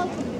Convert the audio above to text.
똑같은